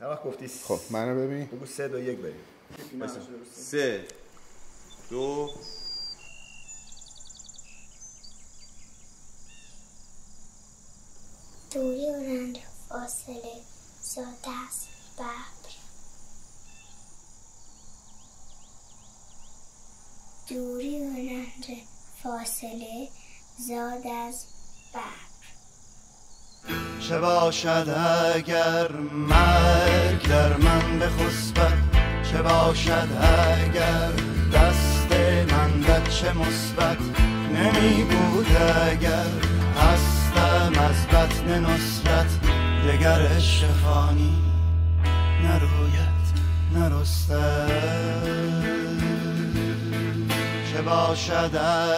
هر وقت گفتی خب منو ببین. بگو سه دو یک بریم. سه دو دوری و رنج فاصله زاده است. ببر. دوری و رنج فاصله زاد از ببر. چه باشد اگر مرگ در من بخسبد؟ چه باشد اگر دست من بچه مثبت؟ نمی بود اگر هستم از بطن نصرت دگر عشق فانی نرویت نرستد چه باشد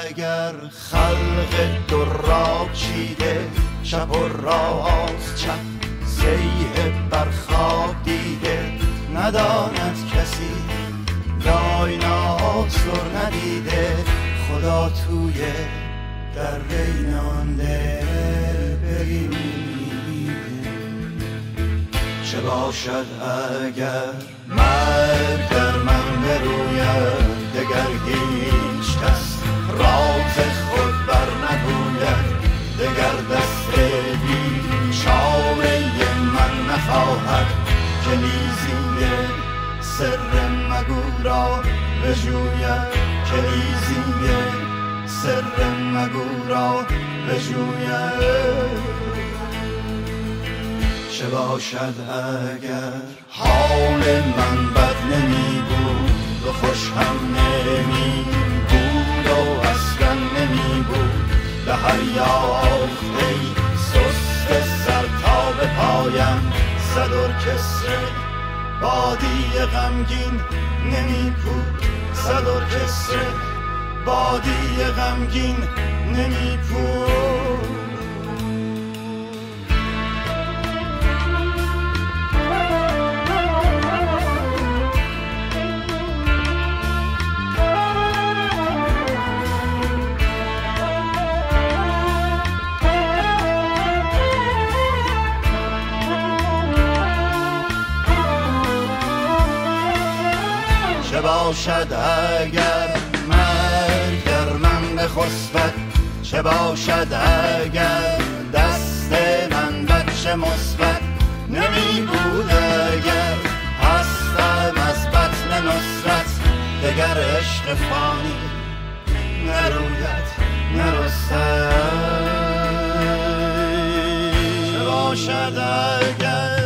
اگر خلق دراب چیده شب و راست چپ سیه بر خواب دیده نداند کسی. دایناسر ندیده خدا توی در بین آن دل چه باشد اگر مرگ در من بروید دگر هیچ کس راز خود بر نگوید دگر را بجوید که لیزینگ سر مگو را بجوید چه باشد اگر حال من بد نمی بود و خوش هم نمی بود و اصلا نمی بود به هر یافته سست سر تا به پایم صد ارکستر بادی غمگین نمی بود صد ارکستر. بادی غمگین نمی چه باشد اگر مرگ در من بخسبد. چه باشد اگر دست من بچه مثبت. نمی بود اگر هستم از بطن نصرت. دگر عشق فانی نروید نرستد چه باشد اگر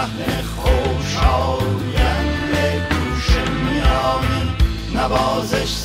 لحن خوش آینده گوش میانی نوازش